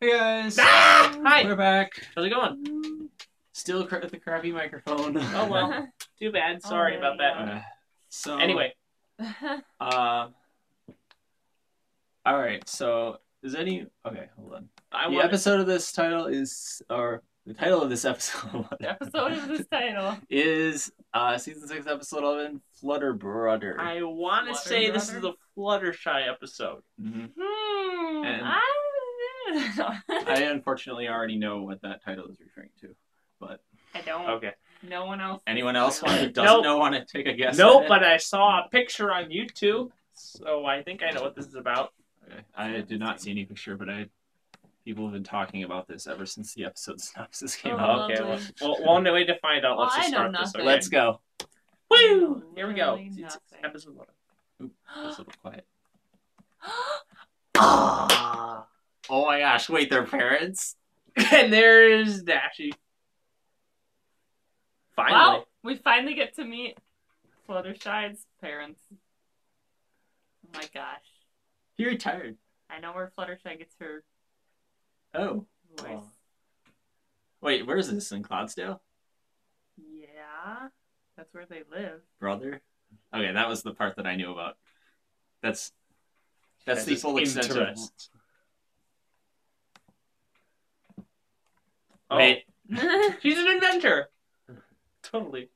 Hey guys. Ah! Hi. We're back. How's it going? Still cr- with the crappy microphone. Oh well. Too bad. Sorry Oh, about that. Uh, so Anyway, Uh. All right. So is any okay? Hold on. I the want episode of this title is or the title of this episode episode of this title. is uh season six episode eleven Flutter Brutter. I want to Flutter say this is Brother? the Fluttershy episode. Mhm. Hmm. And- I, I unfortunately already know what that title is referring to. But I don't. Okay. No one else. Anyone else want who doesn't Nope. know want to take a guess? Nope, but I saw a picture on YouTube, so I think I know what this is about. Okay. I did not see any picture, but I people have been talking about this ever since the episode synopsis came Oh, out. okay, well, lovely. well, one way to find out. Let's Well, just I know start this. nothing. Okay? Let's go. Woo! Here we go. Literally nothing. Episode one. It's a little quiet. Ah. Oh my gosh! Wait, they're parents. and there's Dashy. Finally. Wow, we finally get to meet Fluttershy's parents. Oh my gosh. He retired. I know where Fluttershy gets her Oh, voice. Oh. wait, where is this in Cloudsdale, Yeah. That's where they live. brother? Okay, that was the part that I knew about. That's that's That the is full extent of. Oh, Wait, she's an inventor. Totally.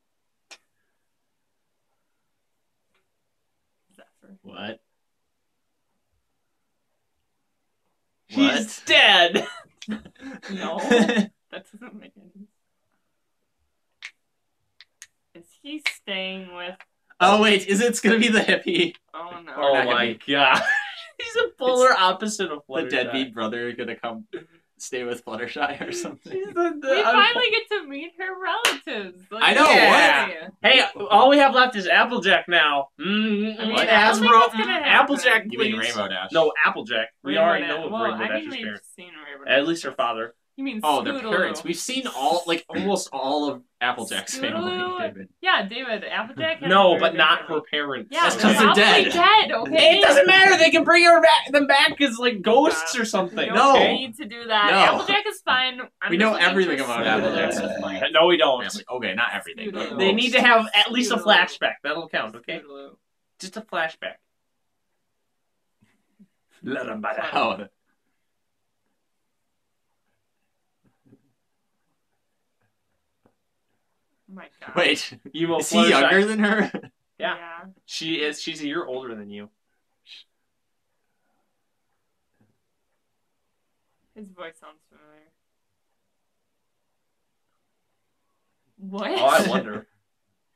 Zephyr. what? She's dead. No. That doesn't make any sense. Is he staying with oh wait, is it gonna be the hippie, Oh no. Oh my hippie. god. He's a polar opposite of what the deadbeat brother, gonna come stay with Fluttershy or something? She's the, the We un- finally get to meet her relatives. Like, I know, yeah. Hey, all we have left is Applejack now. Mm, I mean, what? I Hasbro, mm, happen. Applejack, You mean Rainbow Dash? No, Applejack. We Rainbow already Dash- know of well, Rainbow I mean, Dash's parents. seen Rainbow At least her father. You mean Oh, their Scootaloo. parents. We've seen all, like, almost all of Applejack's family. David. Yeah, David. Applejack. has No, very but big not her parents. Yeah, That's they're 'cause they're probably dead. dead. Okay. It doesn't matter. They can bring her back, them back as like ghosts or something. don't No. need to do that. No. Applejack is fine. I'm We know everything about Scootaloo. Applejack. No, we don't. Family. Okay, not everything. Scootaloo. They need to have at least a flashback. That'll count, okay? Scootaloo. Just a flashback. Let them by the Oh my god. Wait, Emo is he Fluttershy. younger than her? Yeah. Yeah. She is. She's a year older than you. His voice sounds familiar. What? Oh, I wonder.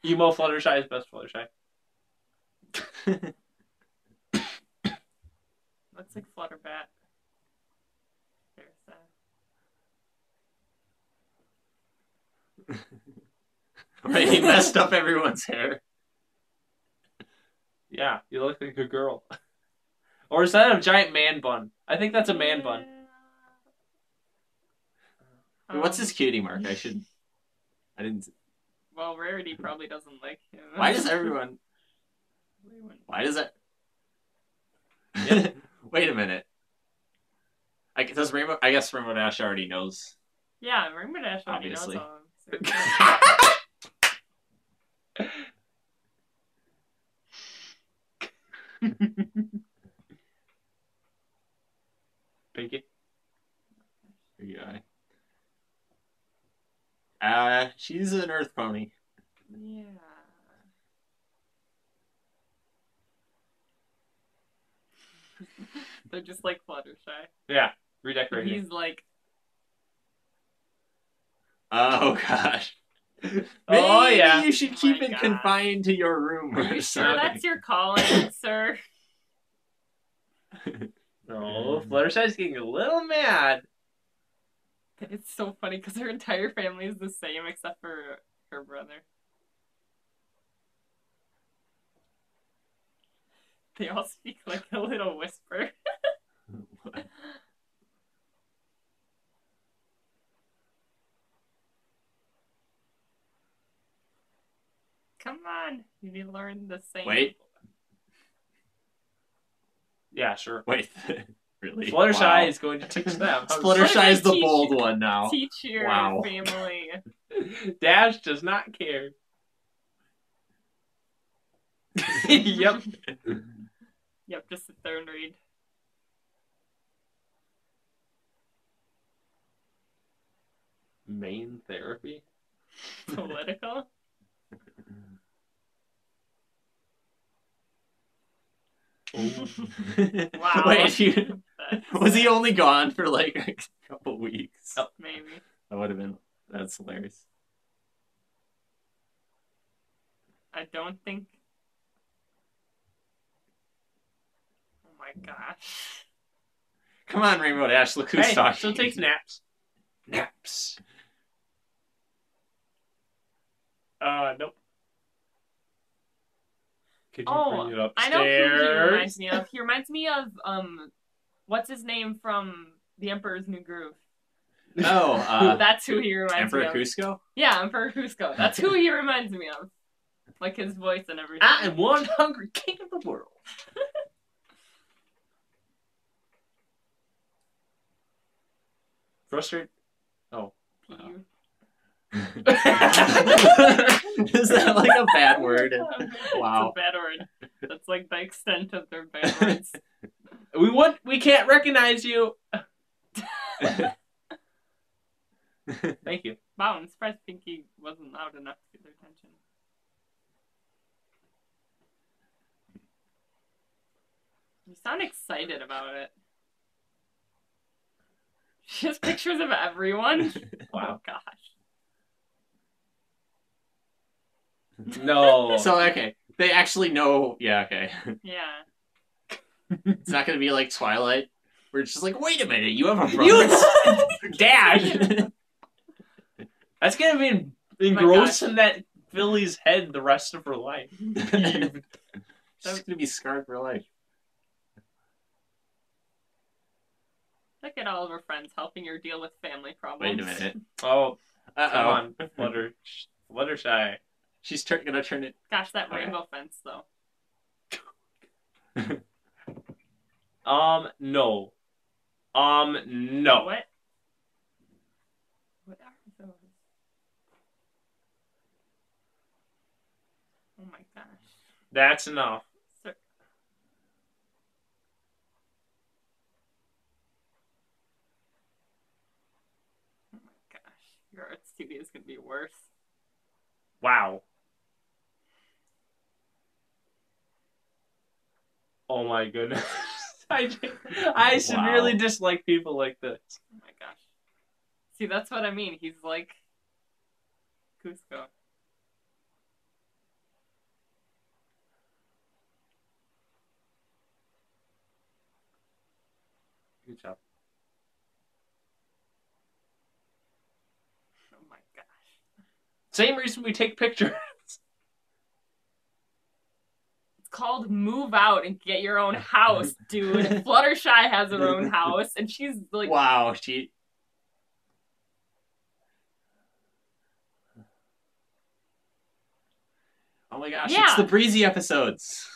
Emo Fluttershy is best Fluttershy. Looks like Flutterbat. Very sad. Wait, he messed up everyone's hair. Yeah, you look like a girl. or is that a giant man bun? I think that's a man bun. Um, What's his cutie mark? I should. I didn't. Well, Rarity probably doesn't like him. Why does everyone? Why does that? Wait a minute. I does Rainbow? I guess Rainbow Dash already knows. Yeah, Rainbow Dash already Obviously. knows all of him. Pinkie. Yeah. Uh, she's an Earth pony. Yeah. They're just like Fluttershy. Yeah, redecorating. He's like, Oh gosh. Maybe Oh, yeah. You should Oh keep my it God. confined to your room are or you sure something. that's your calling, sir? No, Fluttershy's getting a little mad. It's so funny because her entire family is the same except for her brother. They all speak like a little whisper. Come on, you need to learn the same. Wait. Yeah, sure. Wait. Really? Fluttershy Wow. is going to teach them. how Fluttershy is the Teach- bold one now. Teach your Wow. family. Dash does not care. yep. Yep, just sit there and read. Mane therapy. Political. Wow. Wait, you, was he only gone for like a couple weeks? Oh. maybe. That would have been. That's hilarious. I don't think. Oh my gosh. Come on, Rainbow Dash. Look who's Hey, talking. still takes naps. naps. Uh, nope. Could you Oh, bring it upstairs? I know who he reminds me of. He reminds me of um, what's his name from The Emperor's New Groove. Oh, uh, That's who he reminds Emperor me of. Emperor Kuzco. Yeah, Emperor Kuzco. That's who he reminds me of. Like his voice and everything. I am one hungry king of the world. Frustrated. P.U. Is that like a bad word? Wow. Bad word. That's like the extent of their bad words. We want. We can't recognize you. Thank you. Wow, I'm surprised Pinkie wasn't loud enough to get their attention. You sound excited about it. She has pictures of everyone. Wow. Oh gosh. No. so okay, they actually know. Yeah, okay. Yeah. It's not gonna be like Twilight, where it's just like, wait a minute, you have a brother. You Dash. That's gonna be en- engrossed in that filly's head the rest of her life. She's gonna be scarred for life. Look at all of her friends helping her deal with family problems. Wait a minute. Oh, Uh come on, Flutter, Fluttershy. She's tur- gonna turn it. Gosh, that rainbow fence though. Um, no. Um, no. What? What are those? Oh my gosh. That's enough. Oh my gosh. Your art studio is gonna be worse. Wow. Oh my goodness. I, I severely dislike people like this. Oh my gosh. See, that's what I mean. He's like Kuzco. Good job. Oh my gosh. Same reason we take pictures. It's called move out and get your own house, dude. Fluttershy has her own house, and she's like, wow, she. Oh my gosh, Yeah. it's the breezy episodes.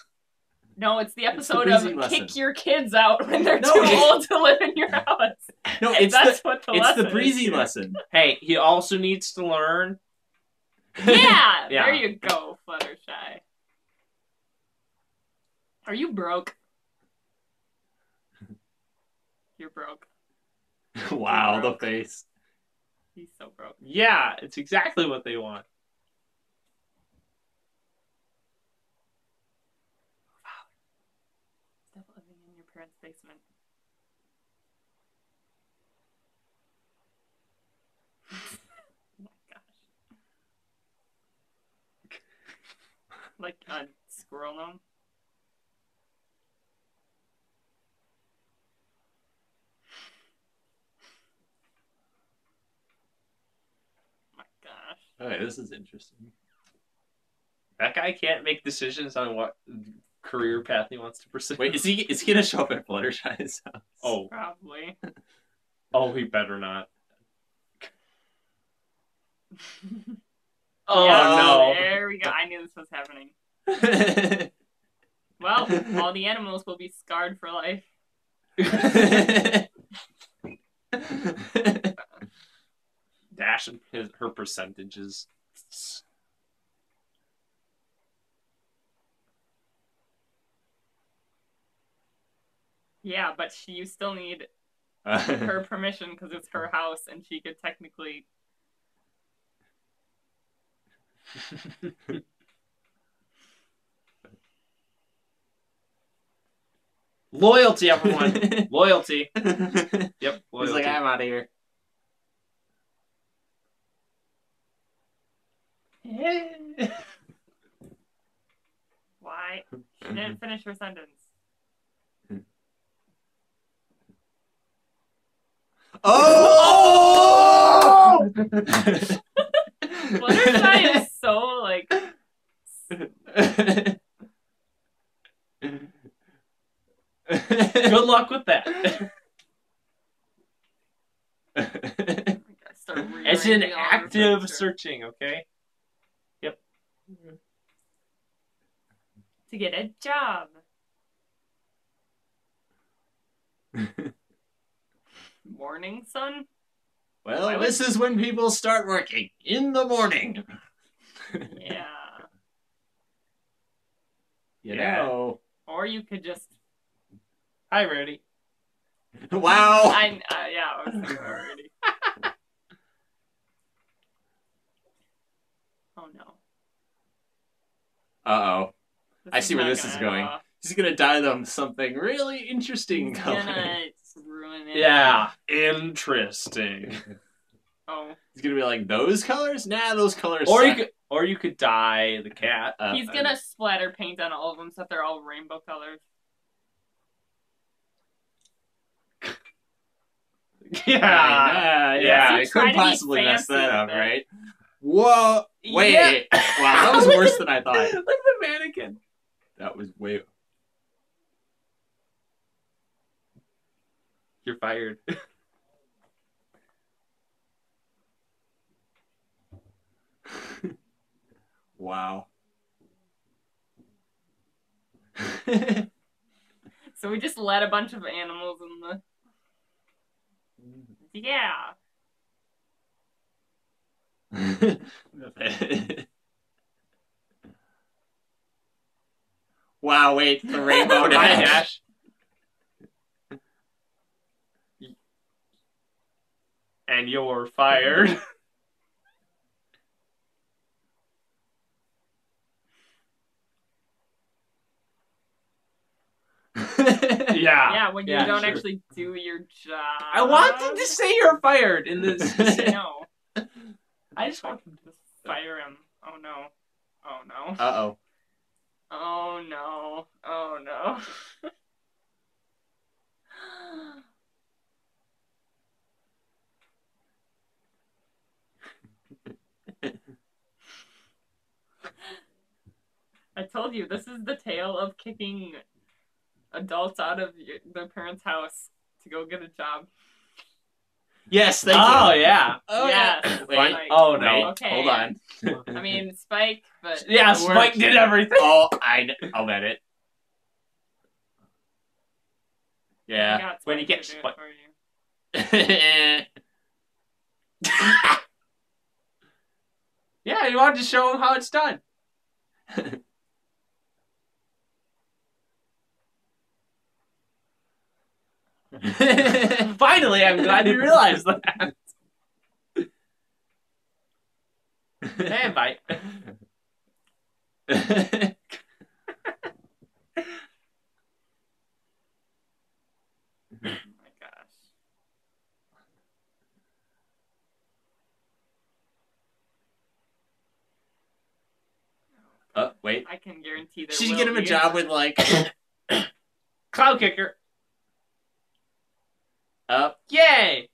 no, it's the It's the episode of lesson. kick your kids out when they're No, too it's- old to live in your house. No, it's That's the what the it's lesson the breezy here. lesson. Hey, he also needs to learn. Yeah, Yeah. there you go, Fluttershy. Are you broke? You're broke. wow, the broke. face. He's so broke. Yeah, it's exactly what they want. Stop living in your parents' basement. oh my gosh. Like a squirrel gnome? Oh my gosh. Okay, this is interesting. That guy can't make decisions on what career path he wants to pursue. Wait, is he is he gonna show up at Fluttershy's house? Oh, Probably. oh, he better not. Oh Yeah, There we go. I knew this was happening. Well, all the animals will be scarred for life. Dashing his her percentages. Yeah, but she, you still need her permission because it's her house, and she could technically. Loyalty, everyone. Loyalty. Yep. He's like, I'm out of here. Why? She didn't finish her sentence. Oh! Fluttershy is so like. Good luck with that. It's an rearranging all her active searching, okay? To get a job. Morning sun. Why well, would- this is when people start working in the morning. Yeah. You Yeah. know. Or you could just. Hi, Rudy. Wow. I uh, yeah. I was thinking already. oh no. Uh oh. I see where this is going. He's gonna dye them something really interesting He's gonna ruin it. Yeah, interesting. Oh, He's gonna be like those colors. Nah, those colors. Or you could, or you could dye the cat. Uh, he's gonna splatter paint on all of them so that they're all rainbow colors. Yeah, yeah, yeah. yeah. I could to be possibly mess that up, right? Whoa! Wait! Yeah. Wow, that was worse than I thought. Look at the mannequin. That was way. You're fired. wow. So we just let a bunch of animals in the. Mm. Yeah. wow! Wait, the rainbow dash. Dash. And you're fired. yeah. Yeah, when you yeah, don't sure. actually do your job. I want them to say you're fired in this. no. I just want them to. Fire him. Oh no. Oh no. Uh oh. Oh no. Oh no. I told you this is the tale of kicking adults out of your, their parents' house to go get a job. Yes, thank oh you. yeah. Oh Yes. yeah. Wait. Spike. Oh, no. Wait, Okay. Hold on. I mean, Spike, but Yeah, Spike worked. did everything. Oh, I I'll bet it. Yeah. when you Spike get to do it Spike- Yeah, you wanted to show him how it's done. Finally, I'm glad you realized that. and bye. Oh my gosh. oh wait. I can guarantee there Should you will get him a be. job with like? Cloud kicker. Up. Yay!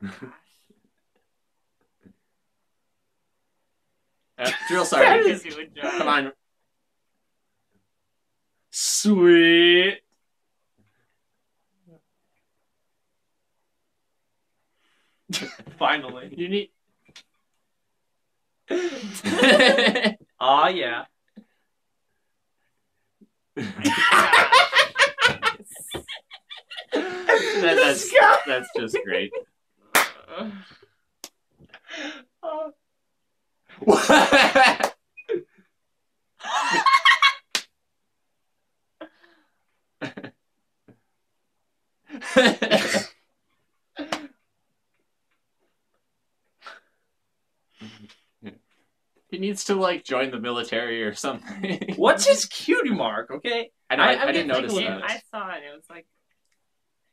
Oh my gosh. Uh, drill sergeant. can do a job. Come on. Sweet. Finally. You need. Aw, yeah. Gosh. That- that's that's just great. Ugh. Oh. he needs to like join the military or something. What's his cutie mark? Okay. I know. I, I- I'm didn't notice tickled that. I saw it. It was like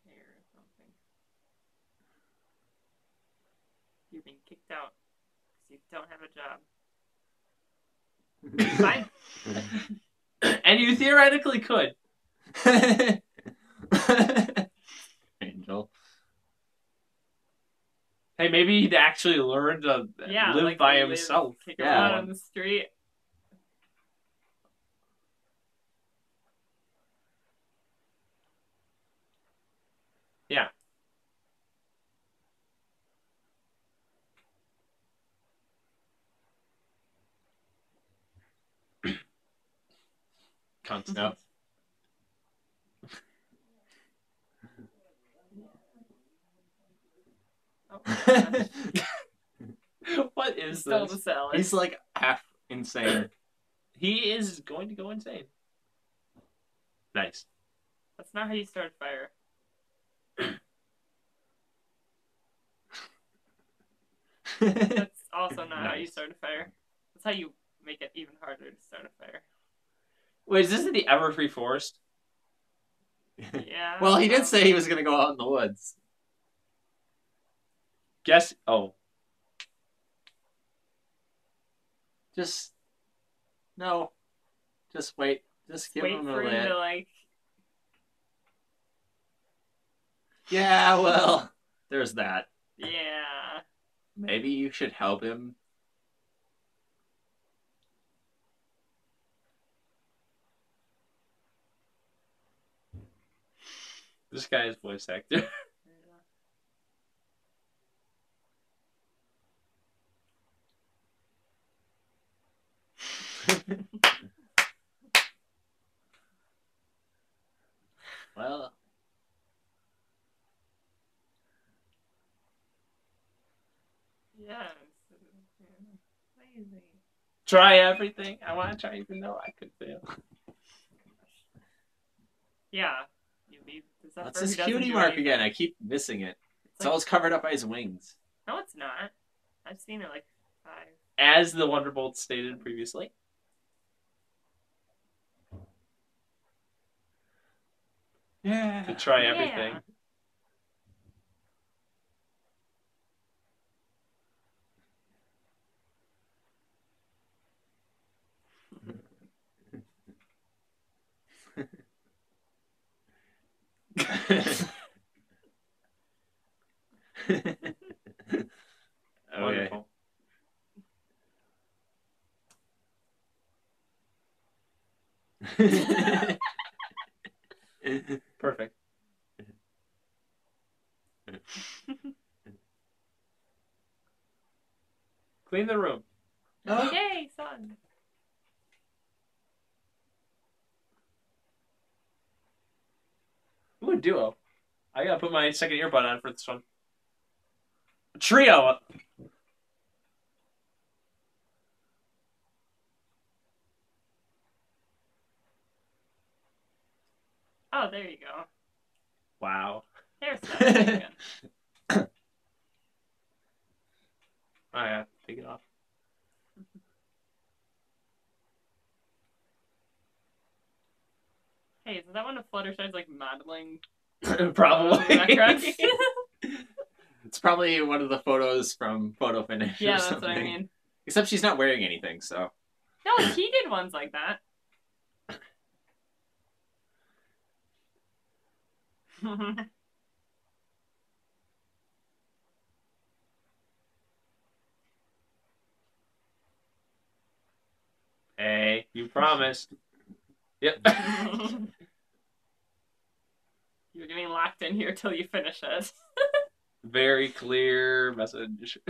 hair or something. You're being kicked out because you don't have a job. And you theoretically could. Angel. Hey, maybe he'd actually learn to Yeah, live like, by himself. Kick him Yeah. out on the street. Yeah. No. Mm-hmm. Oh, what is Stole this? the salad. He's like half insane. He is going to go insane. Nice. That's not how you start a fire. That's also not how you start a fire. That's how you make it even harder to start a fire. Wait, is this in the Everfree Forest? Yeah. well, he did say he was gonna go out in the woods. Guess. Oh, Just no. Just wait. Just give wait him a for him lit. to like. Yeah, well, there's that. Yeah. Maybe you should help him. This guy is voice actor. Well, Yeah. it's, uh, try everything. I want to try, even though I could fail. Yeah. You leave the Zephyr what's who his cutie mark anything. again? I keep missing it. It's like- always covered up by his wings. No, it's not. I've seen it like five. As the Wonderbolt stated previously. Yeah. To try Yeah. everything. okay. Perfect. Clean the room. Oh. Okay, son. A duo. I gotta put my second earbud on for this one. A trio. Oh, there you go. Wow. Hairstyle. There you go. Oh yeah, take it off. Hey, is that one of Fluttershy's like modeling? Probably. It's probably one of the photos from Photo Finish. yeah, or that's something. what I mean. Except she's not wearing anything, so. No, he did ones like that. Hey, you promised. Yep. You're getting locked in here till you finish it. Very clear message.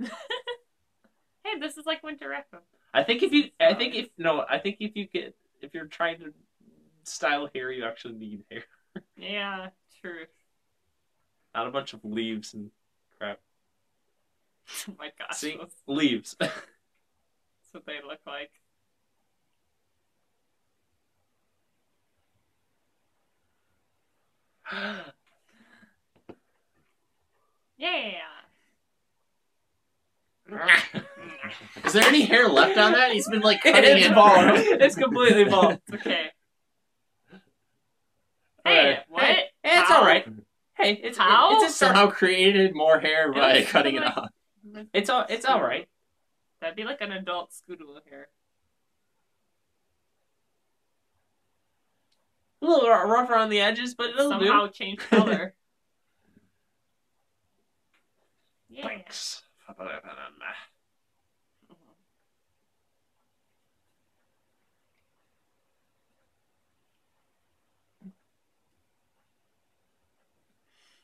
hey, this is like Winter Echo. I think if you, I think if no, I think if you get, if you're trying to style hair you actually need hair, Yeah, true. not a bunch of leaves and crap. Oh my gosh, See, that's leaves. what they look like. Yeah. Is there any hair left on that? He's been like cutting it's it. bald. It's completely bald. Okay. Alright. Hey, what? Hey, it's How? all right. Hey, it's How? it's a. Somehow created more hair by was cutting it off. It's all it's all right. That'd be like an adult Scoodle hair. A little r- rough around the edges, but it'll Somehow do. change color. yeah. Thanks.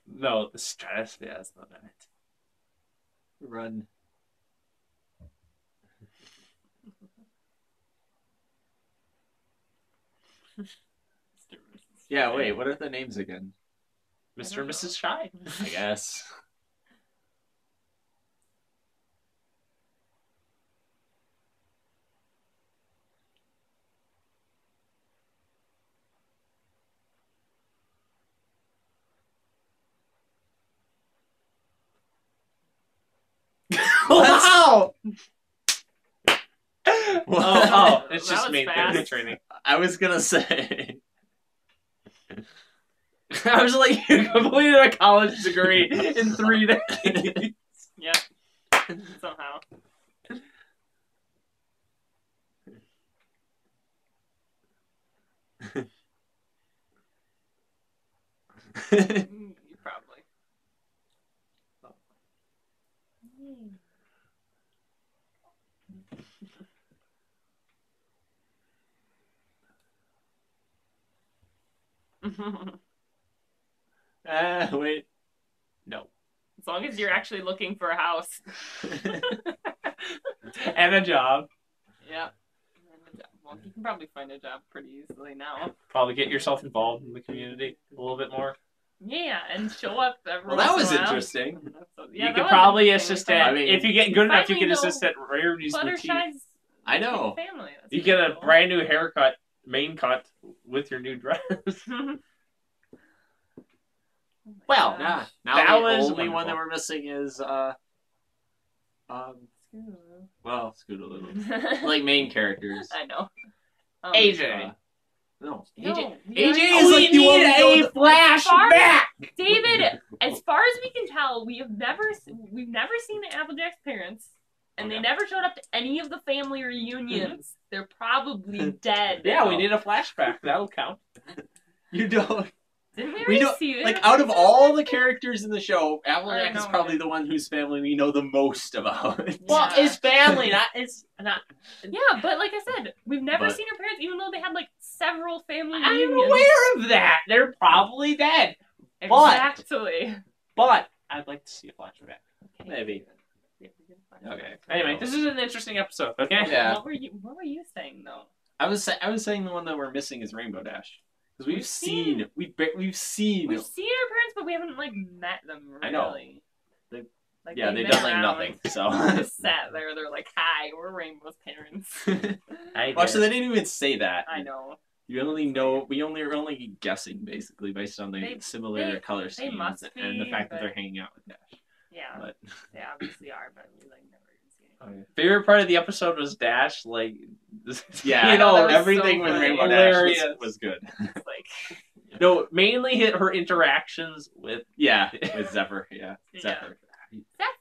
No, the stratosphere is not in it. Run. Yeah, wait, what are the names again? Mr. and. Mrs. Shy. I guess. wow! What? Oh, oh, it's just was mane fast. therapy training. I was gonna say. I was like, you completed a college degree in three days. yeah. Somehow. Ah, wait. No. As long as you're actually looking for a house. and a job. Yep. Well, you can probably find a job pretty easily now. Probably get yourself involved in the community a little bit more. Yeah, and show up every Well, that was in interesting. Yeah, you that could was probably assist at I mean, if you get good enough. You finally can assist know at Rarity's Boutique. Fluttershy's I know. family. That's You get a cool. brand new haircut, main cut with your new dress. Oh Well, gosh. yeah. Now That the was only one that we're missing is uh, um, well, Scootaloo. like main characters. I know. Um, AJ. Uh, no, No, AJ. we AJ already- is like the one we know the- flashback. David, as far as we can tell, we have never we've never seen the Applejack's parents, and they never showed up to any of the family reunions. They're probably dead. Yeah, we need a flashback. That'll count. You don't. Didn't we, We don't- see it? Like out of all the characters in the show, Applejack is probably the one whose family we know the most about. Well, Yeah. it's family, not it's not. Yeah, but like I said, we've never But- seen her parents, even though they had like several family I'm reunions. aware of that. They're probably dead, but- Exactly. but I'd like to see a flashback. Maybe. Okay. Anyway, this is an interesting episode. Okay. Yeah. What were you What were you saying though? I was sa- I was saying the one that we're missing is Rainbow Dash because we've, We've seen, seen- we've be- we've seen We've seen her parents, but we haven't like met them. Really. I know. They- Like, yeah they've been done like around. nothing so They just sat there. They're like, "Hi, we're Rainbow's parents." I Well, actually, they didn't even say that. I know. You only know we only are only guessing basically based on the They- similar they- color they schemes must and the be, fact that but- they're hanging out with Dash. Yeah, But they obviously are, but we like never even seen oh, it. Favorite part of the episode was Dash, like, yeah, you know, everything so with funny. Rainbow Dash was, was good. Like, no, mainly hit her interactions with. Yeah, with Zephyr. Yeah, Yeah. Zephyr.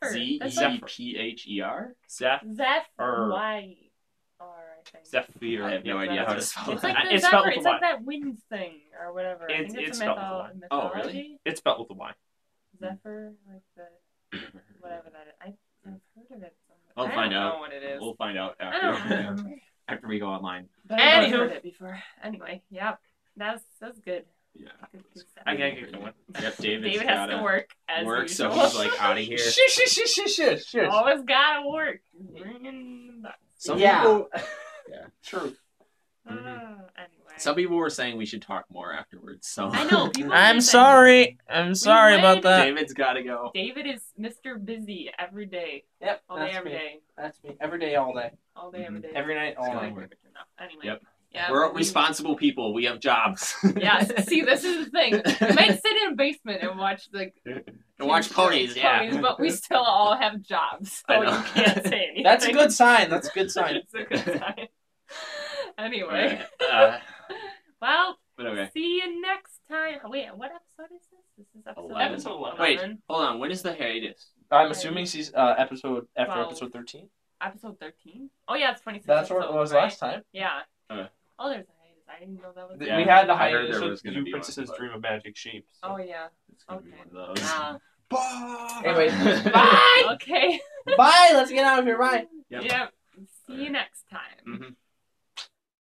Zephyr. Z E Zephyr. P H E R. Zeph, like Zephyr. Or- Y. R. I think. Zephyr. I have no idea how to that's- spell It's it. like It's spelled with It's a like that wind thing or whatever. I It's- think it's it's, a spelled with a mytho- Oh, really? It's spelled with a Y. Zephyr, like the whatever that is. I, I've heard of it. somewhere. We'll I find don't out. know what it is. We'll find out I after don't remember. after we go online. But I've Anywho. heard it before. Anyway, yeah, that's that's good. Yeah. Good, good stuff. I gotta get going. Yep, David's David has gotta work as work, so he's like out of here. Shush, shush, shush, shush, shush, shush. Always gotta work. Bringing the box. Some Yeah. people, True. Uh, anyway, Some people were saying we should talk more afterwards. So I know. I'm were saying- sorry. I'm sorry about waited. that. David's got to go. David is Mr. Busy every day, Yep, all day, that's every me. day, That's me. Every day, all day. all day, every day. Every night, all night. really. Anyway. Yep. Yeah. We're we- responsible people. We have jobs. Yes. See, this is the thing. We might sit in a basement and watch like and watch TV ponies. Yeah. ponies, but we still all have jobs, I so know. you can't say anything. That's a good sign. That's a good sign. it's a good sign. Anyway, Uh, well, but okay. see you next time. Wait, what episode is this? This is episode Eleven. Episode 11. Wait, hold on. When is the hiatus? I'm assuming she's uh, episode after Twelve. episode 13. Episode thirteen. Oh yeah, it's twenty six. That's what it was last time. Yeah. Okay. Oh, there's a hiatus. I didn't know that was. We Yeah, had the I heard hiatus there with was gonna Zoo be one, Princess's but- Dream of Magic Sheep. so- Oh yeah. It's gonna be Okay. one of those. Ah, Anyway, bye. Okay. bye. Let's get out of here. Bye. Yep. Yep.